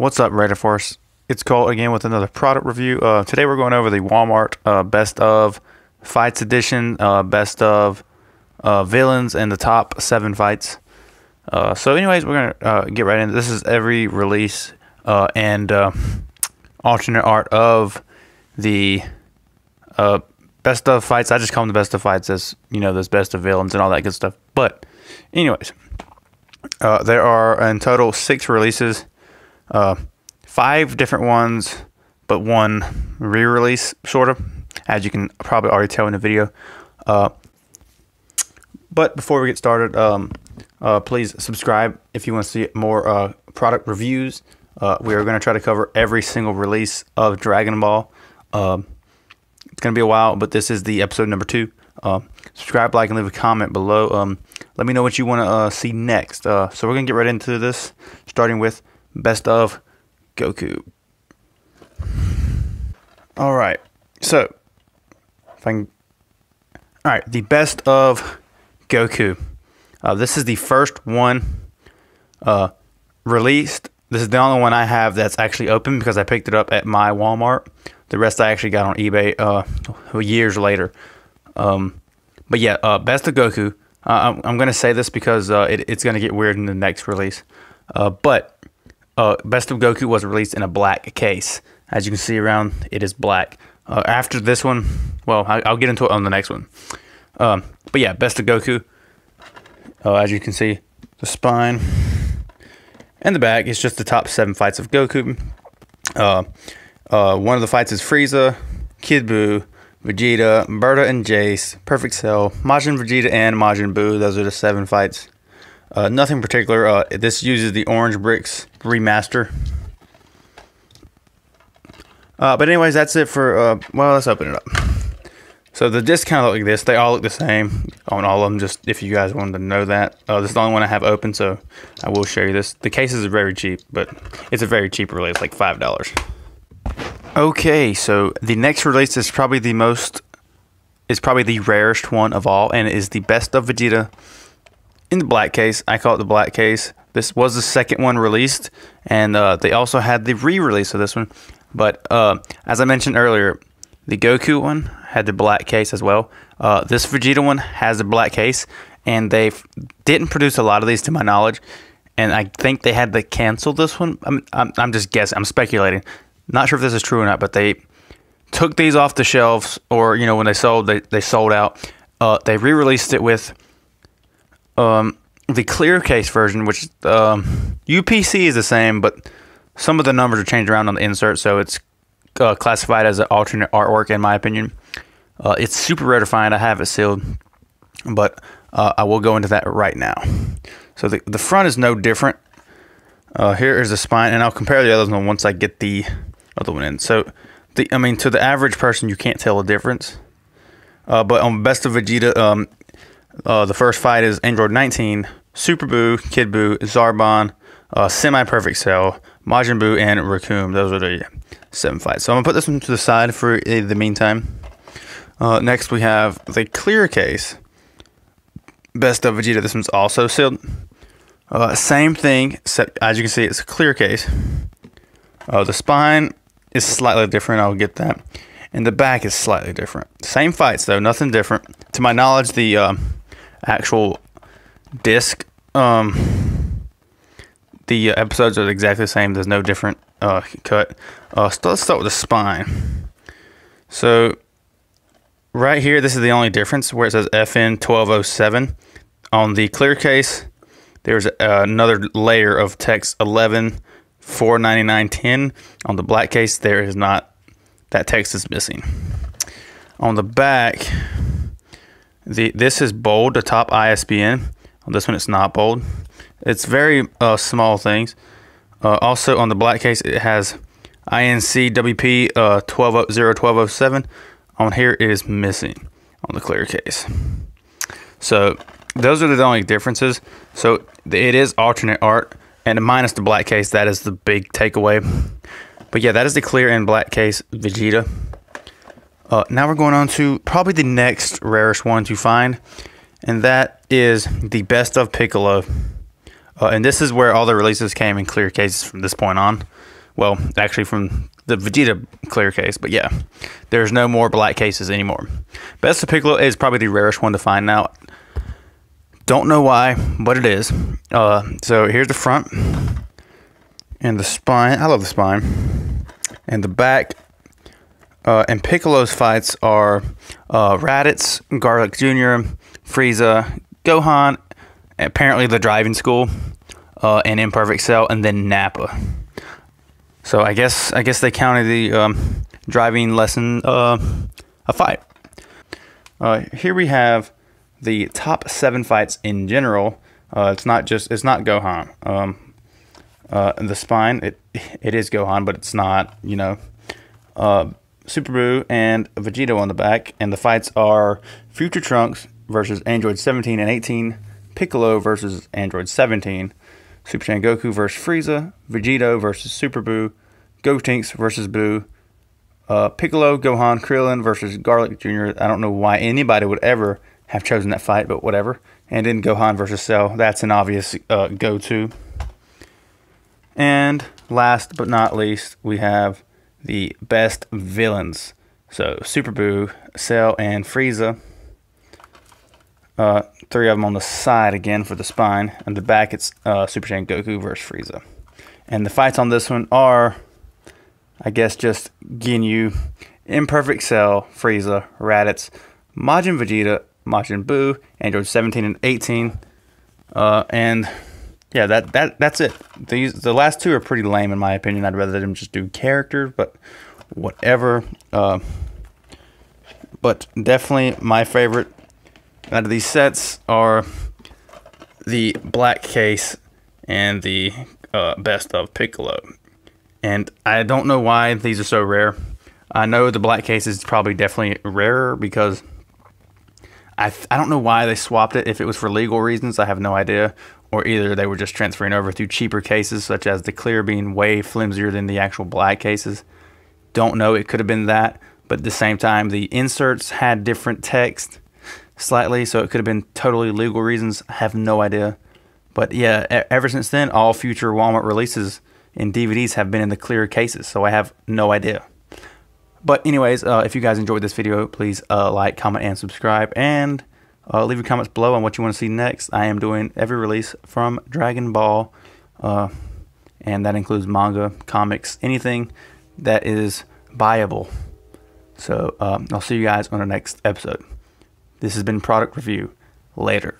What's up, Radar Force? It's Colt again with another product review. Uh, today we're going over the Walmart uh, Best of Fights Edition, uh, Best of uh, Villains, and the top seven fights. Uh, so, anyways, we're gonna uh, get right into this. Is every release and alternate art of the Best of Fights. I just call them the Best of Fights as you know, there's Best of Villains and all that good stuff. But, anyways, there are in total six releases uh, five different ones, but one re-release, sort of, as you can probably already tell in the video. Uh, but before we get started, um, uh, please subscribe if you want to see more uh, product reviews. Uh, we are going to try to cover every single release of Dragon Ball. Um, it's going to be a while, but this is the episode number two. Uh, subscribe, like, and leave a comment below. Um, let me know what you want to see next. so we're going to get right into this, starting with Best of Goku. All right. So, if I can. All right. The Best of Goku. Uh, this is the first one uh, released. This is the only one I have that's actually open because I picked it up at my Walmart. The rest I actually got on eBay uh, years later. Um, but yeah, uh, Best of Goku. Uh, I'm, I'm going to say this because uh, it, it's going to get weird in the next release. Uh, but uh, Best of Goku was released in a black case. As you can see around, it is black. Uh, after this one, well, I, will get into it on the next one. Um, but yeah, Best of Goku. Uh, as you can see, the spine and the back is just the top seven fights of Goku. Uh, uh, one of the fights is Frieza, Kid Buu, Vegeta, Burter and Jeice, Perfect Cell, Majin Vegeta, and Majin Buu. Those are the seven fights. Uh, nothing particular. Uh, this uses the Orange Bricks remaster. Uh, but anyways, that's it for. Uh, well, let's open it up. So the discs kind of look like this. They all look the same on all of them. Just if you guys wanted to know that, uh, this is the only one I have open, so I will show you this. The cases are very cheap, but it's a very cheap release, like five dollars. Okay, so the next release is probably the most, is probably the rarest one of all, and is the best of Vegeta in the black case. I call it the black case. This was the second one released, and uh, they also had the re-release of this one. But uh, as I mentioned earlier, the Goku one had the black case as well. Uh, this Vegeta one has a black case, and they didn't produce a lot of these to my knowledge. And I think they had to cancel this one. I'm, I'm, I'm just guessing. I'm speculating. Not sure if this is true or not, but they took these off the shelves, or you know, when they sold, they, they sold out. Uh, they re-released it with um, the clear case version, which um, UPC is the same, but some of the numbers are changed around on the insert, so it's uh, classified as an alternate artwork, in my opinion. Uh, it's super rare to find. I have it sealed, but uh, I will go into that right now. So the, the front is no different. Uh, here is the spine, and I'll compare the others one once I get the other one in. So, the I mean, to the average person, you can't tell a difference. Uh, but on Best of Vegeta, um, uh, the first fight is Android 19, Super Buu, Kid Buu, Zarbon, uh, Semi Perfect Cell, Majin Buu, and Recoome. Those are the seven fights. So I'm going to put this one to the side for uh, the meantime. Uh, next, we have the clear case. Best of Vegeta. This one's also sealed. Uh, same thing, except as you can see, it's a clear case. Uh, the spine is slightly different. I'll get that. And the back is slightly different. Same fights, though. Nothing different. To my knowledge, the um, actual disc. Um, the episodes are exactly the same. There's no different uh, cut. Uh, so let's start with the spine. So right here, this is the only difference where it says FN 1207 on the clear case. There's uh, another layer of text 11 499.10 on the black case. There is not that text is missing. On the back, the this is bold, the top ISBN. On this one, it's not bold. It's very uh, small things. Uh, also, on the black case, it has INC WP uh, 1207. On here, it is missing on the clear case. So, those are the only differences. So, it is alternate art, and minus the black case, that is the big takeaway. But yeah, that is the clear and black case Vegeta. Uh, now we're going on to probably the next rarest one to find, and that is the best of Piccolo. Uh, and this is where all the releases came in clear cases from this point on. Well, actually, from the Vegeta clear case, but yeah, there's no more black cases anymore. Best of Piccolo is probably the rarest one to find now. Don't know why, but it is. Uh, so here's the front and the spine. I love the spine and the back. Uh, and Piccolo's fights are uh, Raditz, Garlic Jr., Frieza, Gohan, apparently the driving school, uh, and Imperfect Cell, and then Nappa. So I guess I guess they counted the um, driving lesson uh, a fight. Uh, here we have the top seven fights in general. Uh, it's not just it's not Gohan. Um, uh, the spine it it is Gohan, but it's not. You know, Super Buu and Vegito on the back, and the fights are Future Trunks versus Android 17 and 18, Piccolo versus Android 17, Super Saiyan Goku versus Frieza, Vegito versus Super Buu, Gotenks versus Buu, uh, Piccolo, Gohan, Krillin versus Garlic Jr. I don't know why anybody would ever have chosen that fight, but whatever. And then Gohan versus Cell. That's an obvious uh, go to. And last but not least, we have the best villains. So Super Buu, Cell, and Frieza. Uh, three of them on the side again for the spine. And the back, it's uh, Super Saiyan Goku versus Frieza. And the fights on this one are, I guess, just Ginyu, Imperfect Cell, Frieza, Raditz, Majin Vegeta, Majin Buu, Android 17 and 18. Uh, and yeah, that, that that's it. These the last two are pretty lame in my opinion. I'd rather them just do characters, but whatever. Uh, but definitely my favorite out of these sets are the black case and the uh, best of Piccolo. And I don't know why these are so rare. I know the black case is probably definitely rarer because I, I don't know why they swapped it. If it was for legal reasons, I have no idea. Or either they were just transferring over to cheaper cases, such as the clear being way flimsier than the actual black cases. Don't know. It could have been that. But at the same time, the inserts had different text slightly, so it could have been totally legal reasons. I have no idea. But yeah, ever since then, all future Walmart releases in DVDs have been in the clear cases, so I have no idea. But anyways, uh, if you guys enjoyed this video, please uh, like, comment, and subscribe, and uh, leave your comments below on what you want to see next. I am doing every release from Dragon Ball, uh, and that includes manga, comics, anything that is buyable. So um, I'll see you guys on the next episode. This has been Product Review. Later.